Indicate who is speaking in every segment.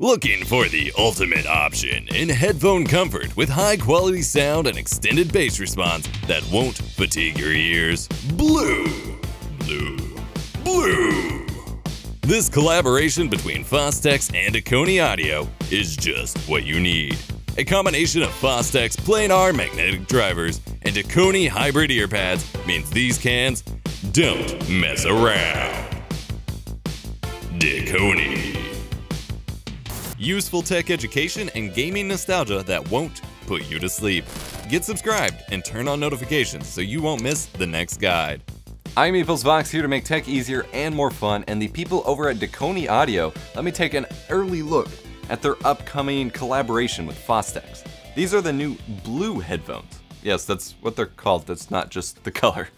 Speaker 1: Looking for the ultimate option in headphone comfort with high quality sound and extended bass response that won't fatigue your ears? Blue! Blue! Blue! This collaboration between Fostex and Dekoni Audio is just what you need. A combination of Fostex planar magnetic drivers and Dekoni hybrid earpads means these cans don't mess around. Dekoni useful tech education, and gaming nostalgia that won't put you to sleep. Get subscribed and turn on notifications so you won't miss the next guide.
Speaker 2: I'm EposVox here to make tech easier and more fun, and the people over at Dekoni Audio let me take an early look at their upcoming collaboration with Fostex. These are the new blue headphones. Yes, that's what they're called, that's not just the color.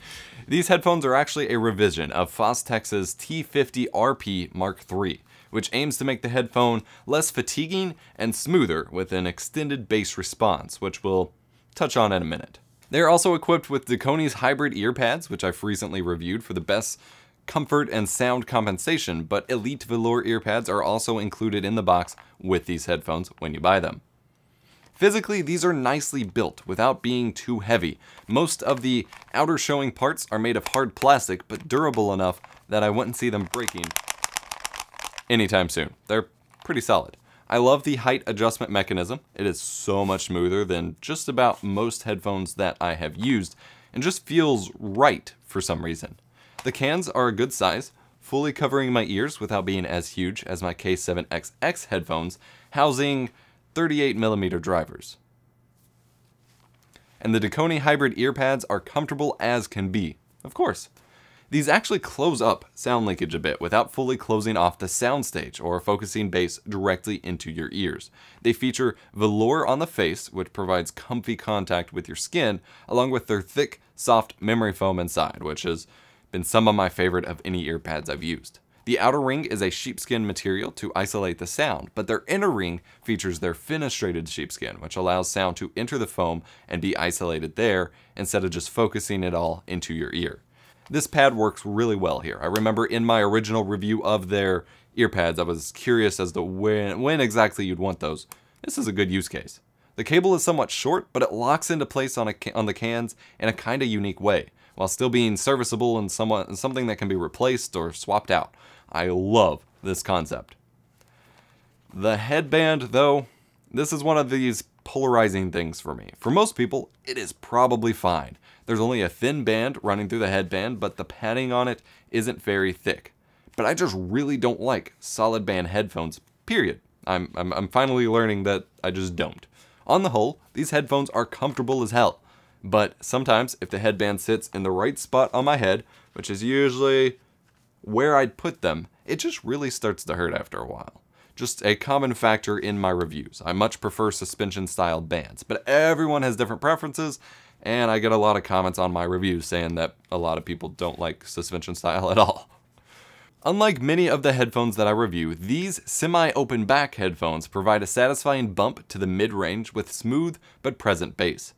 Speaker 2: These headphones are actually a revision of Fostex's T50 RP Mark III which aims to make the headphone less fatiguing and smoother with an extended bass response, which we'll touch on in a minute. They're also equipped with Dekoni's hybrid earpads, which I've recently reviewed for the best comfort and sound compensation, but Elite Velour earpads are also included in the box with these headphones when you buy them. Physically, these are nicely built without being too heavy. Most of the outer showing parts are made of hard plastic, but durable enough that I wouldn't see them breaking anytime soon. They're pretty solid. I love the height adjustment mechanism. It is so much smoother than just about most headphones that I have used and just feels right for some reason. The cans are a good size, fully covering my ears without being as huge as my K7XX headphones, housing 38mm drivers. And the Dekoni hybrid earpads are comfortable as can be, of course. These actually close up sound linkage a bit without fully closing off the soundstage or focusing bass directly into your ears. They feature velour on the face, which provides comfy contact with your skin, along with their thick, soft memory foam inside, which has been some of my favorite of any earpads I've used. The outer ring is a sheepskin material to isolate the sound, but their inner ring features their fenestrated sheepskin, which allows sound to enter the foam and be isolated there instead of just focusing it all into your ear. This pad works really well here. I remember in my original review of their earpads, I was curious as to when, when exactly you'd want those. This is a good use case. The cable is somewhat short, but it locks into place on, a, on the cans in a kind of unique way, while still being serviceable and somewhat something that can be replaced or swapped out. I love this concept. The headband, though, this is one of these polarizing things for me. For most people, it is probably fine. There's only a thin band running through the headband, but the padding on it isn't very thick. But I just really don't like solid band headphones, period. I'm, I'm, I'm finally learning that I just don't. On the whole, these headphones are comfortable as hell. But sometimes, if the headband sits in the right spot on my head, which is usually where I'd put them, it just really starts to hurt after a while. Just a common factor in my reviews. I much prefer suspension style bands, but everyone has different preferences, and I get a lot of comments on my reviews saying that a lot of people don't like suspension style at all. Unlike many of the headphones that I review, these semi-open back headphones provide a satisfying bump to the mid-range with smooth but present bass.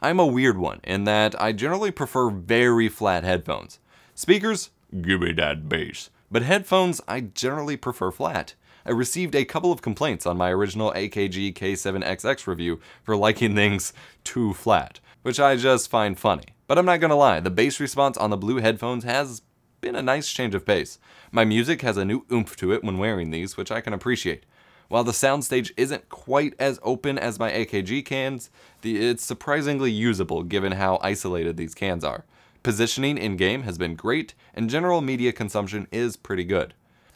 Speaker 2: I'm a weird one in that I generally prefer very flat headphones. Speakers, give me that bass. But headphones, I generally prefer flat. I received a couple of complaints on my original AKG K7XX review for liking things too flat which I just find funny. But I'm not gonna lie, the bass response on the blue headphones has been a nice change of pace. My music has a new oomph to it when wearing these, which I can appreciate. While the soundstage isn't quite as open as my AKG cans, the, it's surprisingly usable given how isolated these cans are. Positioning in-game has been great, and general media consumption is pretty good.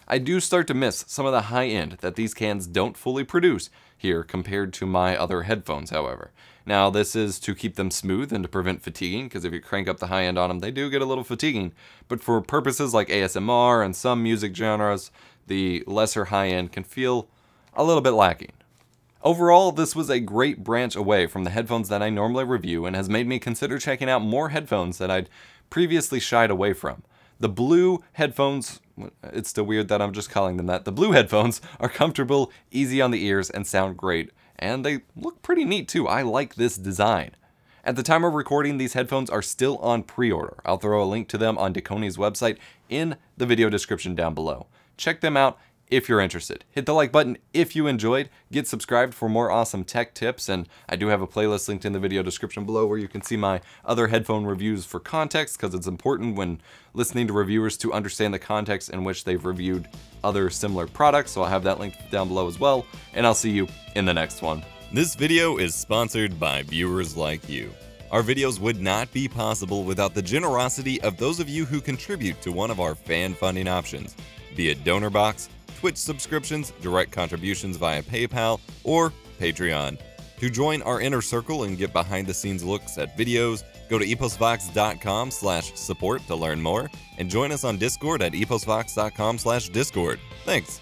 Speaker 2: I do start to miss some of the high end that these cans don't fully produce here compared to my other headphones, however. Now, this is to keep them smooth and to prevent fatiguing, because if you crank up the high end on them, they do get a little fatiguing. But for purposes like ASMR and some music genres, the lesser high end can feel a little bit lacking. Overall, this was a great branch away from the headphones that I normally review and has made me consider checking out more headphones that I'd previously shied away from. The blue headphones, it's still weird that I'm just calling them that. The blue headphones are comfortable, easy on the ears, and sound great. And they look pretty neat too. I like this design. At the time of recording, these headphones are still on pre-order. I'll throw a link to them on Dekoni's website in the video description down below. Check them out if you're interested. Hit the like button if you enjoyed. Get subscribed for more awesome tech tips. And I do have a playlist linked in the video description below where you can see my other headphone reviews for context because it's important when listening to reviewers to understand the context in which they've reviewed other similar products. So I'll have that linked down below as well. And I'll see you in the next one.
Speaker 1: This video is sponsored by viewers like you. Our videos would not be possible without the generosity of those of you who contribute to one of our fan funding options, be it DonorBox, Twitch subscriptions, direct contributions via PayPal, or Patreon. To join our inner circle and get behind the scenes looks at videos, go to eposvox.com slash support to learn more, and join us on Discord at eposvox.com slash discord. Thanks!